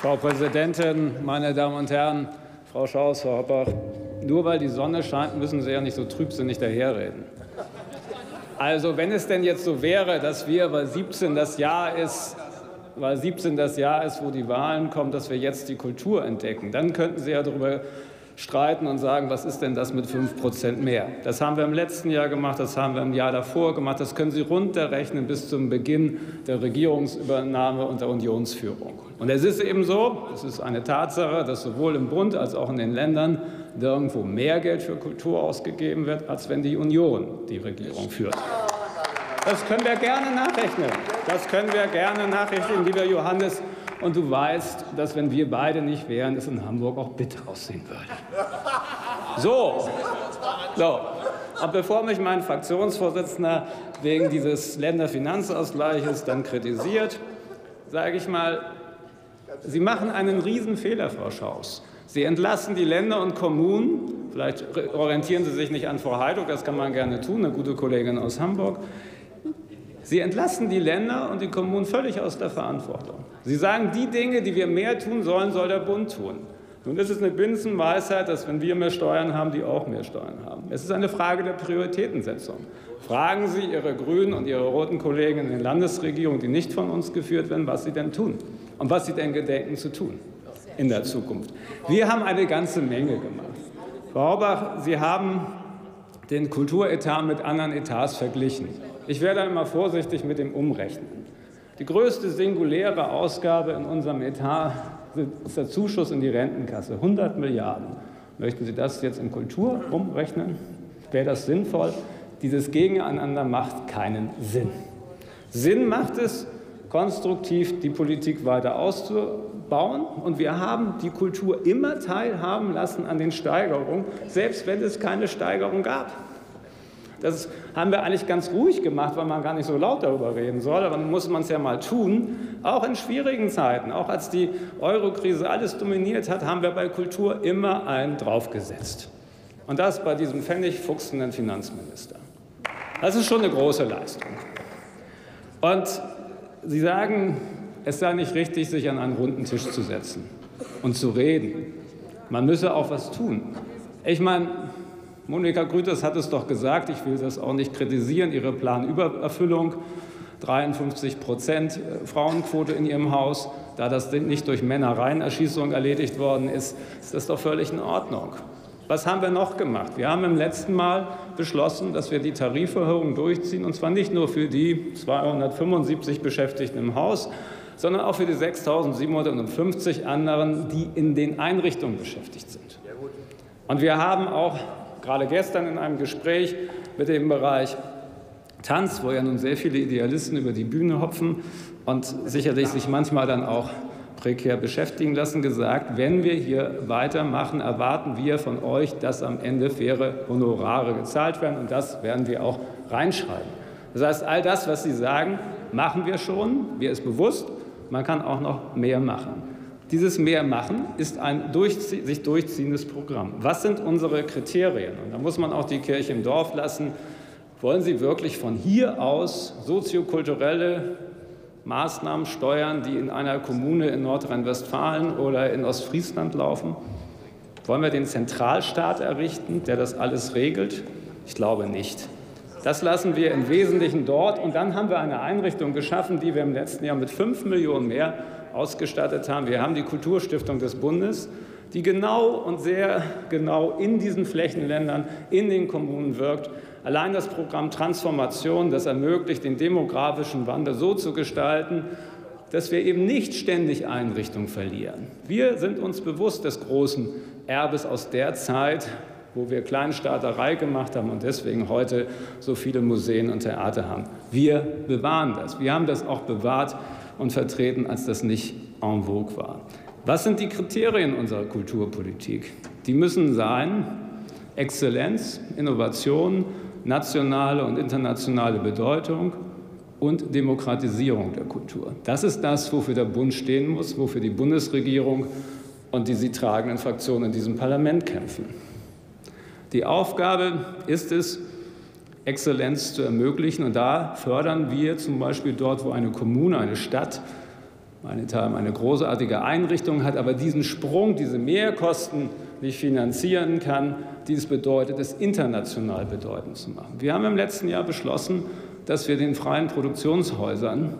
Frau Präsidentin, meine Damen und Herren, Frau Schaus, Frau Hoppach, nur weil die Sonne scheint, müssen Sie ja nicht so trübsinnig daherreden. Also wenn es denn jetzt so wäre, dass wir, weil 17 das Jahr ist, weil 17 das Jahr ist, wo die Wahlen kommen, dass wir jetzt die Kultur entdecken, dann könnten Sie ja darüber streiten und sagen, was ist denn das mit 5 Prozent mehr? Das haben wir im letzten Jahr gemacht, das haben wir im Jahr davor gemacht, das können Sie runterrechnen bis zum Beginn der Regierungsübernahme und der Unionsführung. Und es ist eben so, es ist eine Tatsache, dass sowohl im Bund als auch in den Ländern nirgendwo mehr Geld für Kultur ausgegeben wird, als wenn die Union die Regierung führt. Das können wir gerne nachrechnen. Das können wir gerne nachrechnen, lieber Johannes. Und du weißt, dass wenn wir beide nicht wären, es in Hamburg auch bitter aussehen würde. So, so. Und bevor mich mein Fraktionsvorsitzender wegen dieses Länderfinanzausgleiches dann kritisiert, sage ich mal, Sie machen einen Riesenfehler, Frau Schaus. Sie entlassen die Länder und Kommunen, vielleicht orientieren Sie sich nicht an Frau Heiduk, das kann man gerne tun, eine gute Kollegin aus Hamburg, Sie entlassen die Länder und die Kommunen völlig aus der Verantwortung. Sie sagen, die Dinge, die wir mehr tun sollen, soll der Bund tun. Nun ist es eine Binsenweisheit, dass wenn wir mehr Steuern haben, die auch mehr Steuern haben. Es ist eine Frage der Prioritätensetzung. Fragen Sie Ihre Grünen und Ihre roten Kollegen in den Landesregierungen, die nicht von uns geführt werden, was sie denn tun und was sie denn gedenken zu tun in der Zukunft. Wir haben eine ganze Menge gemacht. Frau Haubach, Sie haben den Kulturetat mit anderen Etats verglichen. Ich werde immer vorsichtig mit dem Umrechnen. Die größte singuläre Ausgabe in unserem Etat ist der Zuschuss in die Rentenkasse, 100 Milliarden. Möchten Sie das jetzt in Kultur umrechnen? Wäre das sinnvoll? Dieses Gegeneinander macht keinen Sinn. Sinn macht es, konstruktiv die Politik weiter auszubauen. Und wir haben die Kultur immer teilhaben lassen an den Steigerungen, selbst wenn es keine Steigerung gab. Das haben wir eigentlich ganz ruhig gemacht, weil man gar nicht so laut darüber reden soll. Aber dann muss man es ja mal tun. Auch in schwierigen Zeiten, auch als die Eurokrise alles dominiert hat, haben wir bei Kultur immer einen draufgesetzt. Und das bei diesem pfennigfuchsenden Finanzminister. Das ist schon eine große Leistung. Und Sie sagen, es sei nicht richtig, sich an einen runden Tisch zu setzen und zu reden. Man müsse auch was tun. Ich meine, Monika Grüters hat es doch gesagt, ich will das auch nicht kritisieren, ihre Planübererfüllung, 53 Prozent äh, Frauenquote in ihrem Haus, da das nicht durch Männereienerschießung erledigt worden ist, ist das doch völlig in Ordnung. Was haben wir noch gemacht? Wir haben im letzten Mal beschlossen, dass wir die Tariferhöhung durchziehen, und zwar nicht nur für die 275 Beschäftigten im Haus, sondern auch für die 6.750 anderen, die in den Einrichtungen beschäftigt sind. Und wir haben auch gerade gestern in einem Gespräch mit dem Bereich Tanz, wo ja nun sehr viele Idealisten über die Bühne hopfen und sicherlich sich manchmal dann auch prekär beschäftigen lassen, gesagt, wenn wir hier weitermachen, erwarten wir von euch, dass am Ende faire Honorare gezahlt werden. Und das werden wir auch reinschreiben. Das heißt, all das, was Sie sagen, machen wir schon. Mir ist bewusst, man kann auch noch mehr machen. Dieses Mehr machen ist ein durchzie sich durchziehendes Programm. Was sind unsere Kriterien? Und da muss man auch die Kirche im Dorf lassen. Wollen Sie wirklich von hier aus soziokulturelle Maßnahmen steuern, die in einer Kommune in Nordrhein-Westfalen oder in Ostfriesland laufen? Wollen wir den Zentralstaat errichten, der das alles regelt? Ich glaube nicht. Das lassen wir im Wesentlichen dort. Und dann haben wir eine Einrichtung geschaffen, die wir im letzten Jahr mit fünf Millionen mehr ausgestattet haben. Wir haben die Kulturstiftung des Bundes, die genau und sehr genau in diesen Flächenländern, in den Kommunen wirkt. Allein das Programm Transformation, das ermöglicht, den demografischen Wandel so zu gestalten, dass wir eben nicht ständig Einrichtungen verlieren. Wir sind uns bewusst des großen Erbes aus der Zeit, wo wir Kleinstaaterei gemacht haben und deswegen heute so viele Museen und Theater haben. Wir bewahren das. Wir haben das auch bewahrt und vertreten, als das nicht en vogue war. Was sind die Kriterien unserer Kulturpolitik? Die müssen sein Exzellenz, Innovation, nationale und internationale Bedeutung und Demokratisierung der Kultur. Das ist das, wofür der Bund stehen muss, wofür die Bundesregierung und die sie tragenden Fraktionen in diesem Parlament kämpfen. Die Aufgabe ist es, Exzellenz zu ermöglichen. Und da fördern wir zum Beispiel dort, wo eine Kommune, eine Stadt Etal eine großartige Einrichtung hat, aber diesen Sprung, diese Mehrkosten nicht finanzieren kann, dies bedeutet, es international bedeutend zu machen. Wir haben im letzten Jahr beschlossen, dass wir den freien Produktionshäusern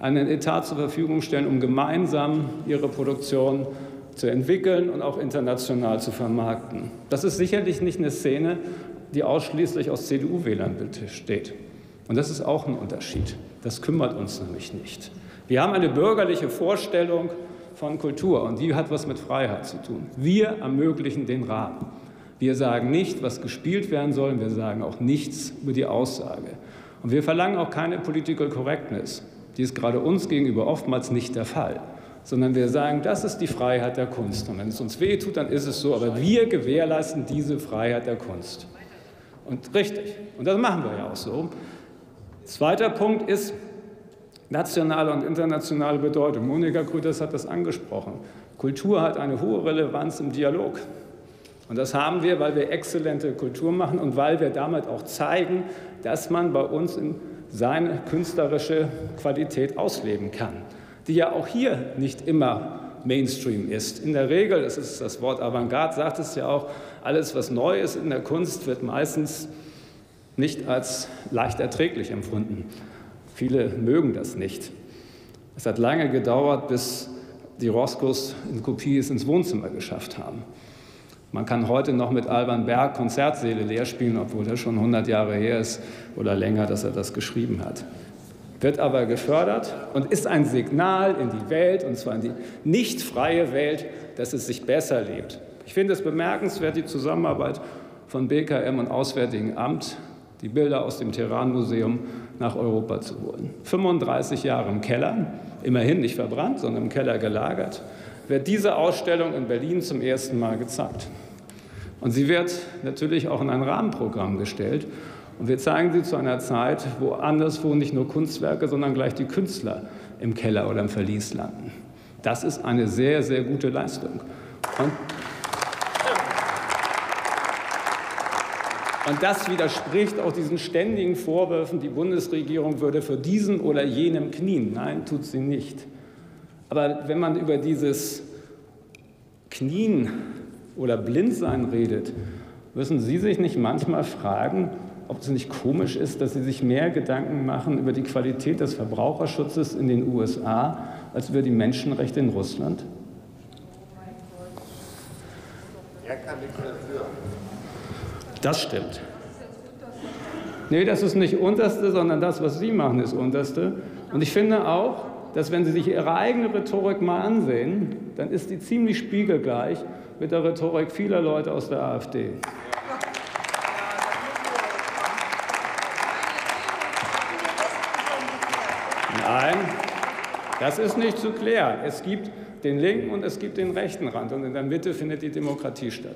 einen Etat zur Verfügung stellen, um gemeinsam ihre Produktion zu entwickeln und auch international zu vermarkten. Das ist sicherlich nicht eine Szene, die ausschließlich aus CDU-Wählern besteht. Und das ist auch ein Unterschied. Das kümmert uns nämlich nicht. Wir haben eine bürgerliche Vorstellung von Kultur und die hat was mit Freiheit zu tun. Wir ermöglichen den Rahmen. Wir sagen nicht, was gespielt werden soll, wir sagen auch nichts über die Aussage. Und wir verlangen auch keine Political Correctness. Die ist gerade uns gegenüber oftmals nicht der Fall. Sondern wir sagen, das ist die Freiheit der Kunst. Und wenn es uns wehtut, dann ist es so. Aber wir gewährleisten diese Freiheit der Kunst. Und richtig. Und das machen wir ja auch so. Zweiter Punkt ist nationale und internationale Bedeutung. Monika Grüters hat das angesprochen. Kultur hat eine hohe Relevanz im Dialog. Und das haben wir, weil wir exzellente Kultur machen und weil wir damit auch zeigen, dass man bei uns in seine künstlerische Qualität ausleben kann, die ja auch hier nicht immer Mainstream ist. In der Regel, das ist das Wort Avantgarde, sagt es ja auch, alles, was neu ist in der Kunst, wird meistens nicht als leicht erträglich empfunden. Viele mögen das nicht. Es hat lange gedauert, bis die Roscos in Kopie ins Wohnzimmer geschafft haben. Man kann heute noch mit Alban Berg Konzertsäle leer spielen, obwohl das schon 100 Jahre her ist oder länger, dass er das geschrieben hat. Wird aber gefördert und ist ein Signal in die Welt, und zwar in die nicht freie Welt, dass es sich besser lebt. Ich finde es bemerkenswert, die Zusammenarbeit von BKM und Auswärtigen Amt, die Bilder aus dem Terran-Museum nach Europa zu holen. 35 Jahre im Keller, immerhin nicht verbrannt, sondern im Keller gelagert wird diese Ausstellung in Berlin zum ersten Mal gezeigt. Und sie wird natürlich auch in ein Rahmenprogramm gestellt. Und wir zeigen sie zu einer Zeit, wo anderswo nicht nur Kunstwerke, sondern gleich die Künstler im Keller oder im Verlies landen. Das ist eine sehr, sehr gute Leistung. Und Und das widerspricht auch diesen ständigen Vorwürfen, die Bundesregierung würde für diesen oder jenem knien. Nein, tut sie nicht. Aber wenn man über dieses Knien oder Blindsein redet, müssen Sie sich nicht manchmal fragen, ob es nicht komisch ist, dass Sie sich mehr Gedanken machen über die Qualität des Verbraucherschutzes in den USA als über die Menschenrechte in Russland? Er kann nichts dafür. Das stimmt. Nee, das ist nicht Unterste, sondern das, was Sie machen, ist Unterste. Und ich finde auch, dass wenn Sie sich Ihre eigene Rhetorik mal ansehen, dann ist die ziemlich spiegelgleich mit der Rhetorik vieler Leute aus der AfD. Nein, das ist nicht zu klären. Es gibt den linken und es gibt den rechten Rand und in der Mitte findet die Demokratie statt.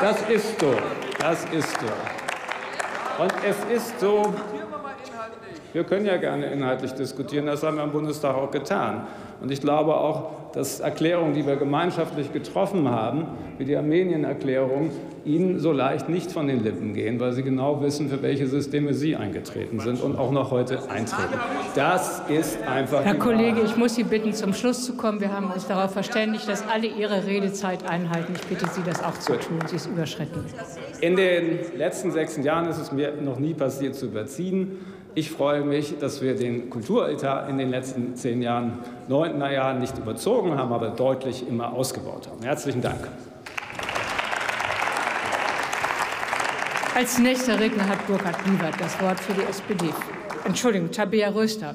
Das ist so. Das ist so. Und es ist so, wir können ja gerne inhaltlich diskutieren, das haben wir im Bundestag auch getan. Und ich glaube auch, dass Erklärungen, die wir gemeinschaftlich getroffen haben, wie die Armenien-Erklärung, Ihnen so leicht nicht von den Lippen gehen, weil Sie genau wissen, für welche Systeme Sie eingetreten sind und auch noch heute eintreten. Das ist einfach. Herr Kollege, ich muss Sie bitten, zum Schluss zu kommen. Wir haben uns darauf verständigt, dass alle Ihre Redezeit einhalten. Ich bitte Sie, das auch zu tun. Sie ist überschritten. In den letzten sechs Jahren ist es mir noch nie passiert, zu überziehen. Ich freue mich, dass wir den Kulturetat in den letzten zehn Jahren, neun Jahren nicht überzogen haben, aber deutlich immer ausgebaut haben. Herzlichen Dank. Als nächster Redner hat Burkhard Liebert das Wort für die SPD. Entschuldigung, Tabea Röster.